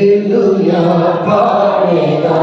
Hallelujah, పాడేదా